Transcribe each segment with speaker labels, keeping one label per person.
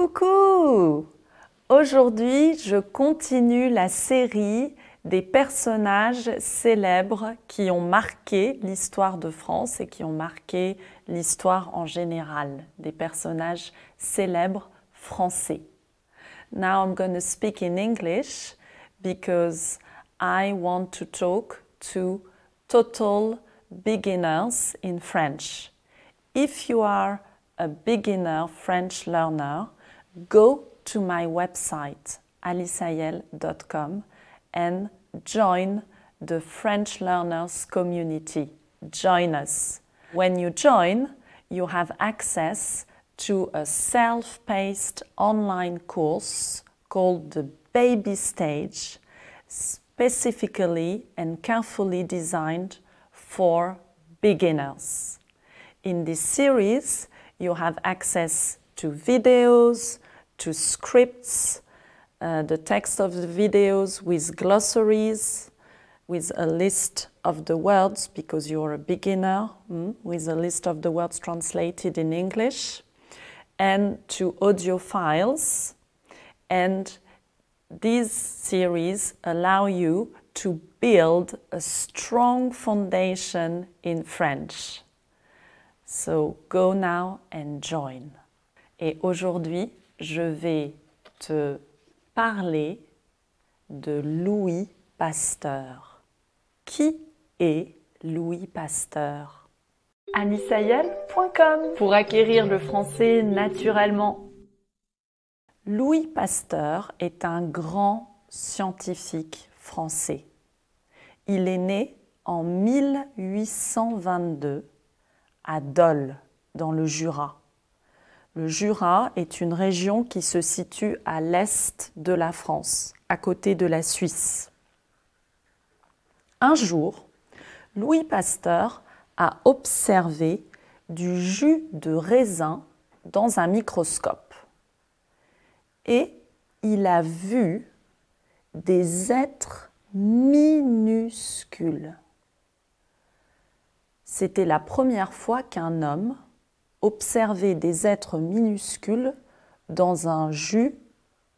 Speaker 1: Coucou Aujourd'hui, je continue la série des personnages célèbres qui ont marqué l'histoire de France et qui ont marqué l'histoire en général, des personnages célèbres français. Now I'm going to speak in English because I want to talk to total beginners in French. If you are a beginner French learner, go to my website alicayel.com and join the French learners community. Join us. When you join, you have access to a self paced online course called the Baby Stage, specifically and carefully designed for beginners. In this series, you have access to videos, to scripts, uh, the text of the videos with glossaries, with a list of the words because you're a beginner, mm, with a list of the words translated in English, and to audio files. And these series allow you to build a strong foundation in French. So go now and join. Et aujourd'hui, je vais te parler de Louis Pasteur. Qui est Louis Pasteur? Anisayel.com pour acquérir le français naturellement. Louis Pasteur est un grand scientifique français. Il est né en 1822 à Dole, dans le Jura. Le Jura est une région qui se situe à l'est de la France, à côté de la Suisse. Un jour, Louis Pasteur a observé du jus de raisin dans un microscope et il a vu des êtres minuscules. C'était la première fois qu'un homme observait des êtres minuscules dans un jus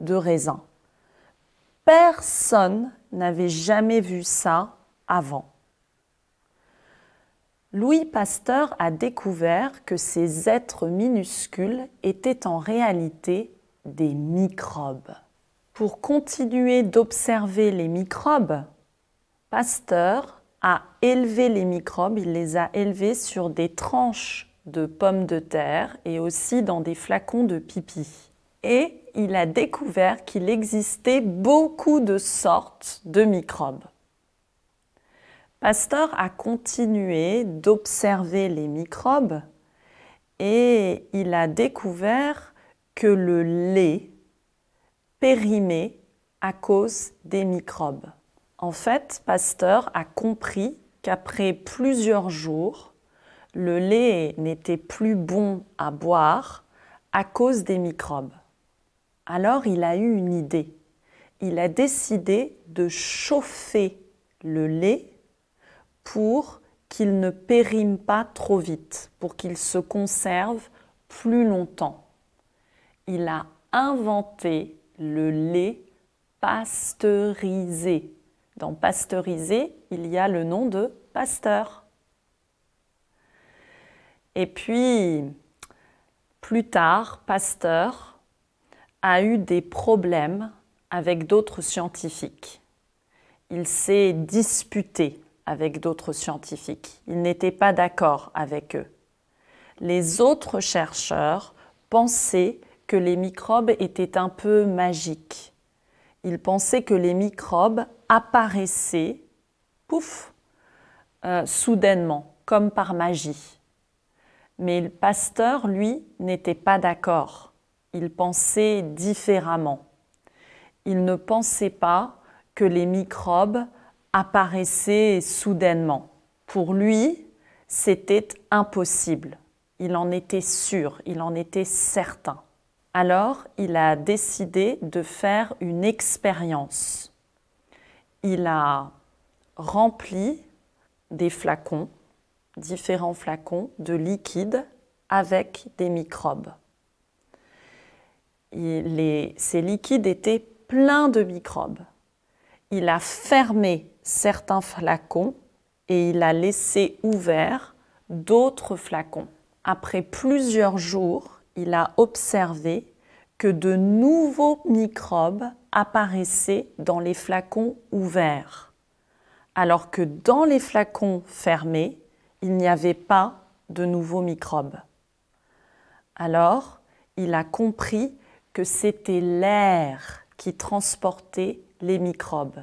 Speaker 1: de raisin. Personne n'avait jamais vu ça avant. Louis Pasteur a découvert que ces êtres minuscules étaient en réalité des microbes. Pour continuer d'observer les microbes, Pasteur a élevé les microbes, il les a élevés sur des tranches de pommes de terre et aussi dans des flacons de pipi. Et il a découvert qu'il existait beaucoup de sortes de microbes. Pasteur a continué d'observer les microbes et il a découvert que le lait périmait à cause des microbes. En fait, Pasteur a compris qu'après plusieurs jours, le lait n'était plus bon à boire à cause des microbes. Alors il a eu une idée. Il a décidé de chauffer le lait pour qu'il ne périme pas trop vite, pour qu'il se conserve plus longtemps. Il a inventé le lait pasteurisé. Dans pasteurisé, il y a le nom de pasteur. Et puis, plus tard, Pasteur a eu des problèmes avec d'autres scientifiques. Il s'est disputé avec d'autres scientifiques. Il n'était pas d'accord avec eux. Les autres chercheurs pensaient que les microbes étaient un peu magiques. Ils pensaient que les microbes apparaissaient, pouf, euh, soudainement, comme par magie. Mais le pasteur, lui, n'était pas d'accord. Il pensait différemment. Il ne pensait pas que les microbes apparaissait soudainement. Pour lui, c'était impossible. Il en était sûr, il en était certain. Alors, il a décidé de faire une expérience. Il a rempli des flacons, différents flacons de liquide avec des microbes. ces liquides étaient pleins de microbes. Il a fermé certains flacons et il a laissé ouverts d'autres flacons. Après plusieurs jours, il a observé que de nouveaux microbes apparaissaient dans les flacons ouverts, alors que dans les flacons fermés, il n'y avait pas de nouveaux microbes. Alors, il a compris que c'était l'air qui transportait les microbes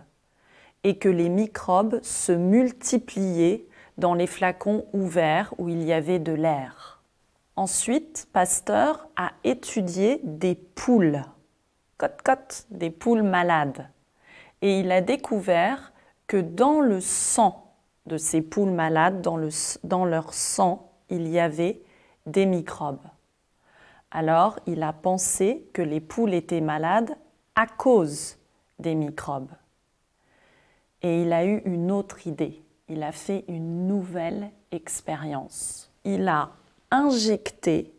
Speaker 1: et que les microbes se multipliaient dans les flacons ouverts où il y avait de l'air. Ensuite, Pasteur a étudié des poules, cote-cote, des poules malades. Et il a découvert que dans le sang de ces poules malades, dans, dans leur sang, il y avait des microbes. Alors, il a pensé que les poules étaient malades à cause des microbes. Et il a eu une autre idée. Il a fait une nouvelle expérience. Il a injecté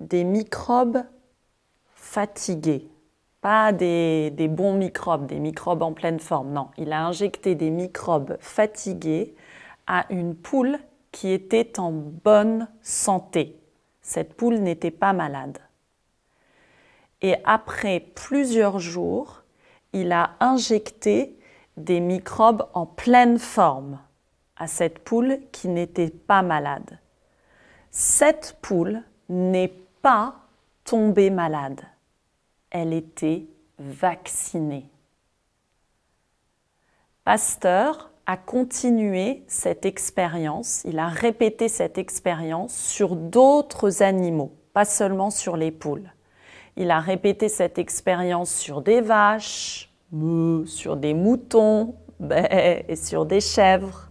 Speaker 1: des microbes fatigués. Pas des, bons microbes, des microbes en pleine forme. Non, il a injecté des microbes fatigués à une poule qui était en bonne santé. Cette poule n'était pas malade. Et après plusieurs jours, il a injecté des microbes en pleine forme à cette poule qui n'était pas malade. Cette poule n'est pas tombée malade. Elle était vaccinée. Pasteur a continué cette expérience, il a répété cette expérience sur d'autres animaux, pas seulement sur les poules. Il a répété cette expérience sur des vaches, sur des moutons et sur des chèvres.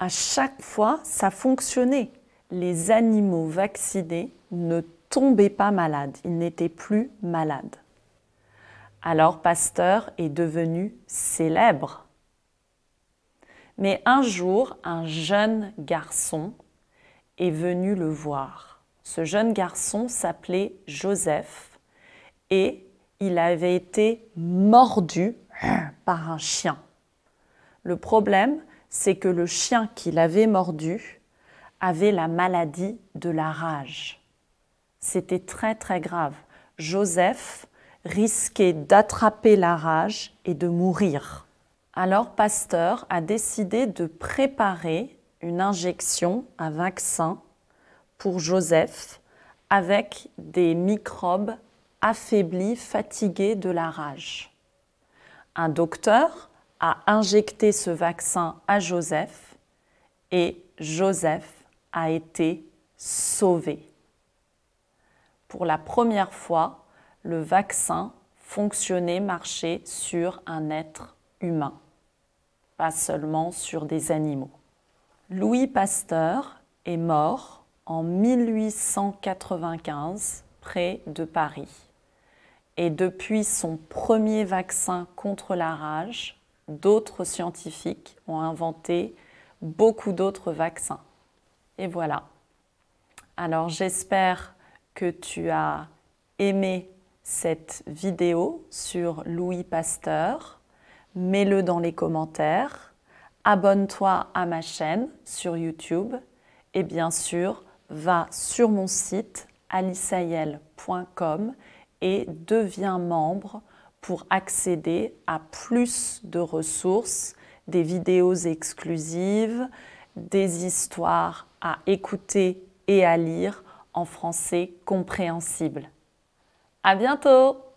Speaker 1: À chaque fois, ça fonctionnait. Les animaux vaccinés ne tombaient pas malades, ils n'étaient plus malades. Alors Pasteur est devenu célèbre. Mais un jour, un jeune garçon est venu le voir. Ce jeune garçon s'appelait Joseph et il avait été mordu par un chien. Le problème, c'est que le chien qui l'avait mordu avait la maladie de la rage. C'était très très grave. Joseph risquait d'attraper la rage et de mourir. Alors Pasteur a décidé de préparer une injection, un vaccin pour Joseph avec des microbes affaibli, fatigué de la rage. Un docteur a injecté ce vaccin à Joseph et Joseph a été sauvé. Pour la première fois, le vaccin fonctionnait, marchait sur un être humain, pas seulement sur des animaux. Louis Pasteur est mort en 1895 près de Paris. Et depuis son premier vaccin contre la rage, d'autres scientifiques ont inventé beaucoup d'autres vaccins. Et voilà. Alors j'espère que tu as aimé cette vidéo sur Louis Pasteur. Mets-le dans les commentaires. Abonne-toi à ma chaîne sur YouTube. Et bien sûr, va sur mon site alisaïel.com et deviens membre pour accéder à plus de ressources, des vidéos exclusives, des histoires à écouter et à lire en français compréhensible. À bientôt!